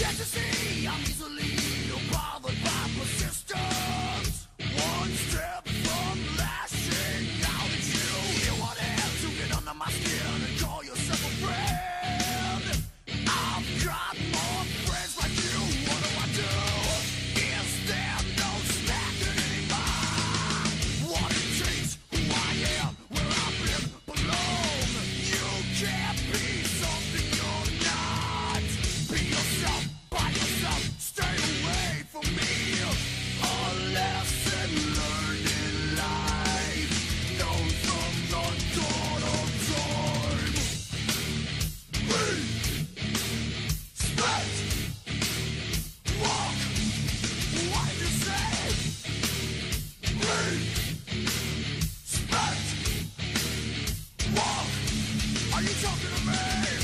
Kansas City. Are you talking to me?